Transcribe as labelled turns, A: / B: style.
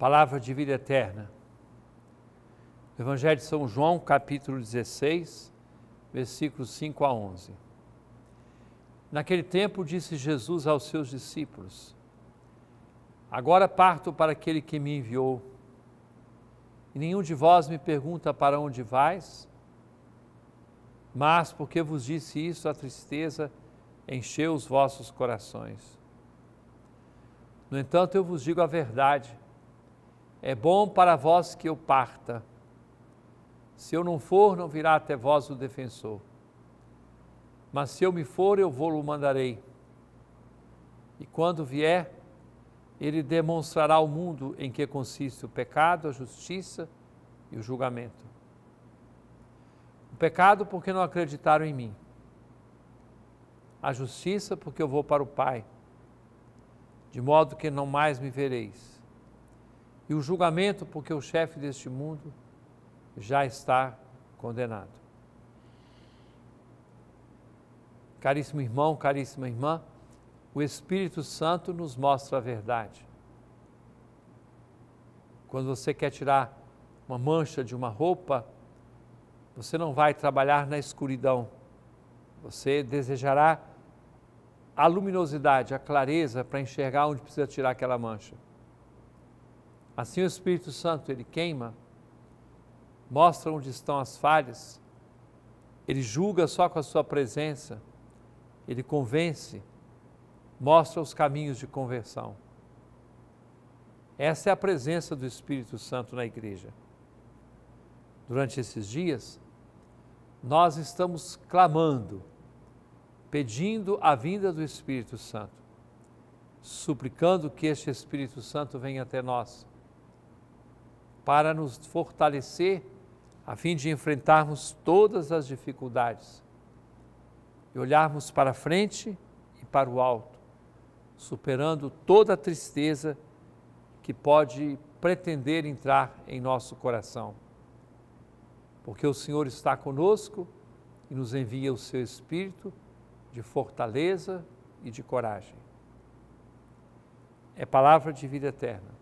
A: Palavra de vida eterna. Evangelho de São João, capítulo 16, versículos 5 a 11. Naquele tempo disse Jesus aos seus discípulos: Agora parto para aquele que me enviou. E nenhum de vós me pergunta para onde vais? Mas porque vos disse isso, a tristeza encheu os vossos corações. No entanto, eu vos digo a verdade: é bom para vós que eu parta. Se eu não for, não virá até vós o defensor. Mas se eu me for, eu vou-lo mandarei. E quando vier, ele demonstrará ao mundo em que consiste o pecado, a justiça e o julgamento. O pecado, porque não acreditaram em mim. A justiça, porque eu vou para o Pai, de modo que não mais me vereis. E o julgamento, porque o chefe deste mundo já está condenado. Caríssimo irmão, caríssima irmã, o Espírito Santo nos mostra a verdade. Quando você quer tirar uma mancha de uma roupa, você não vai trabalhar na escuridão. Você desejará a luminosidade, a clareza para enxergar onde precisa tirar aquela mancha. Assim o Espírito Santo, ele queima, mostra onde estão as falhas, ele julga só com a sua presença ele convence, mostra os caminhos de conversão. Essa é a presença do Espírito Santo na igreja. Durante esses dias, nós estamos clamando, pedindo a vinda do Espírito Santo, suplicando que este Espírito Santo venha até nós, para nos fortalecer, a fim de enfrentarmos todas as dificuldades e olharmos para frente e para o alto, superando toda a tristeza que pode pretender entrar em nosso coração. Porque o Senhor está conosco e nos envia o seu Espírito de fortaleza e de coragem. É palavra de vida eterna.